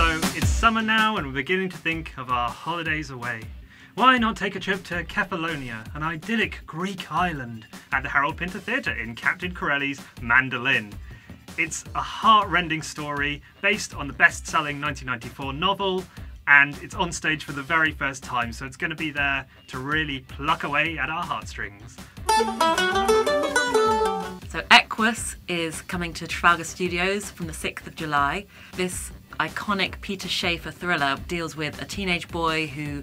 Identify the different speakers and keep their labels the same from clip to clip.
Speaker 1: So it's summer now and we're beginning to think of our holidays away. Why not take a trip to Kefalonia, an idyllic Greek island, at the Harold Pinter Theatre in Captain Corelli's Mandolin? It's a heart-rending story based on the best-selling 1994 novel and it's on stage for the very first time, so it's going to be there to really pluck away at our heartstrings.
Speaker 2: So Equus is coming to Trafalgar Studios from the 6th of July. This iconic Peter Shaffer thriller deals with a teenage boy who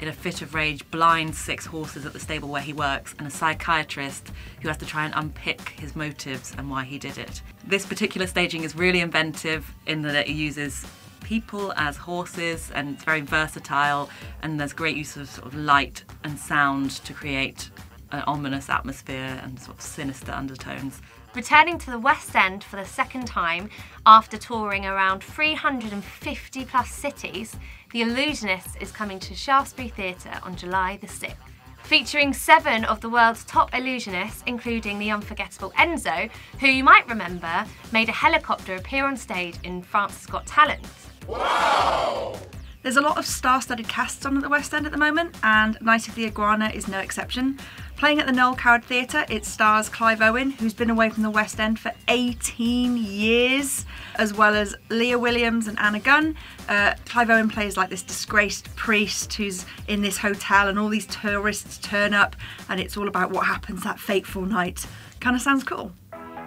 Speaker 2: in a fit of rage blinds six horses at the stable where he works and a psychiatrist who has to try and unpick his motives and why he did it. This particular staging is really inventive in that it uses people as horses and it's very versatile and there's great use of sort of light and sound to create an ominous atmosphere and sort of sinister undertones.
Speaker 3: Returning to the West End for the second time after touring around 350 plus cities, The Illusionist is coming to Shaftesbury Theatre on July the 6th. Featuring seven of the world's top illusionists, including the unforgettable Enzo, who you might remember made a helicopter appear on stage in France's Got Talent.
Speaker 4: Wow! There's a lot of star-studded casts on at the West End at the moment, and Night of the Iguana is no exception. Playing at the Noel Coward Theatre, it stars Clive Owen, who's been away from the West End for 18 years, as well as Lia Williams and Anna Gunn. Uh, Clive Owen plays like this disgraced priest who's in this hotel, and all these tourists turn up, and it's all about what happens that fateful night. Kind of sounds cool.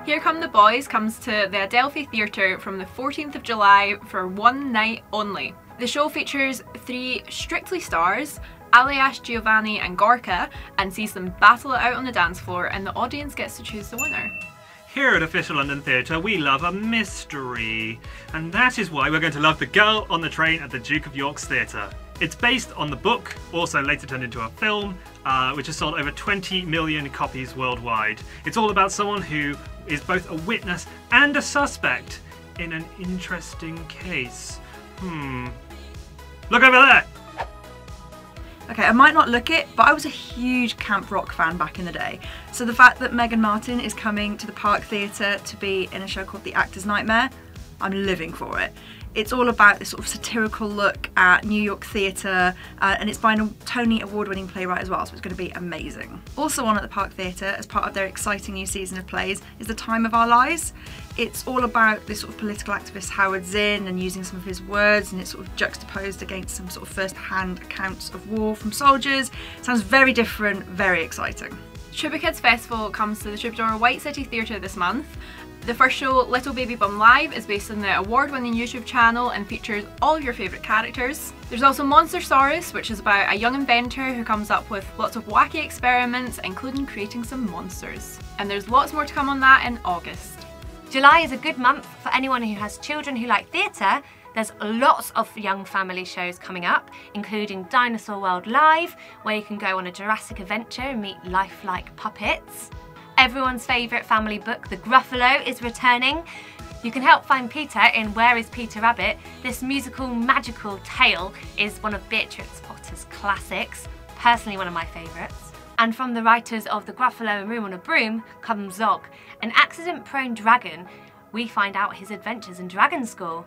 Speaker 5: Here Come the Boys comes to the Adelphi Theatre from the 14th of July for one night only. The show features three Strictly stars, Aljaž, Giovanni and Gorka, and sees them battle it out on the dance floor and the audience gets to choose the winner.
Speaker 1: Here at Official London Theatre, we love a mystery. And that is why we're going to love The Girl on the Train at the Duke of York's Theatre. It's based on the book, also later turned into a film, uh, which has sold over 20 million copies worldwide. It's all about someone who is both a witness and a suspect in an interesting case. Hmm. Look over there!
Speaker 4: Okay, I might not look it, but I was a huge camp rock fan back in the day. So the fact that Meaghan Martin is coming to the Park Theatre to be in a show called The Actor's Nightmare, I'm living for it. It's all about this sort of satirical look at New York theatre uh, and it's by a Tony award winning playwright as well so it's going to be amazing. Also on at the Park Theatre as part of their exciting new season of plays is The Time of Our Lives. It's all about this sort of political activist Howard Zinn and using some of his words and it's sort of juxtaposed against some sort of first hand accounts of war from soldiers. Sounds very different, very exciting.
Speaker 5: Kids Festival comes to the Troubadour White City Theatre this month the first show, Little Baby Bum Live, is based on the award-winning YouTube channel and features all of your favourite characters. There's also Monster Monstersaurus, which is about a young inventor who comes up with lots of wacky experiments, including creating some monsters. And there's lots more to come on that in August.
Speaker 3: July is a good month for anyone who has children who like theatre. There's lots of young family shows coming up, including Dinosaur World Live, where you can go on a Jurassic adventure and meet lifelike puppets. Everyone's favourite family book, The Gruffalo, is returning. You can help find Peter in Where is Peter Rabbit? This musical magical tale is one of Beatrix Potter's classics, personally one of my favourites. And from the writers of The Gruffalo and Room on a Broom comes Zog, an accident-prone dragon. We find out his adventures in Dragon School.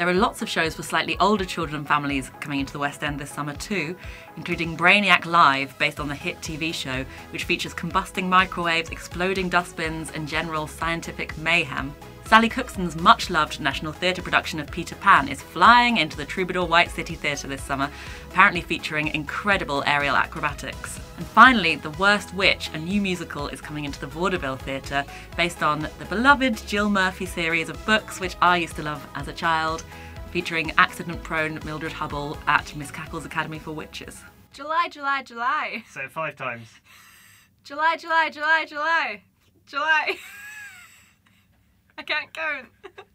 Speaker 2: There are lots of shows for slightly older children and families coming into the West End this summer too, including Brainiac Live, based on the hit TV show, which features combusting microwaves, exploding dustbins, and general scientific mayhem. Sally Cookson's much loved National Theatre production of Peter Pan is flying into the Troubadour White City Theatre this summer, apparently featuring incredible aerial acrobatics. And finally, The Worst Witch, a new musical, is coming into the Vaudeville Theatre based on the beloved Jill Murphy series of books, which I used to love as a child, featuring accident prone Mildred Hubble at Miss Cackle's Academy for Witches.
Speaker 5: July, July, July.
Speaker 1: Say it five times.
Speaker 5: July, July, July, July. July. I can't count.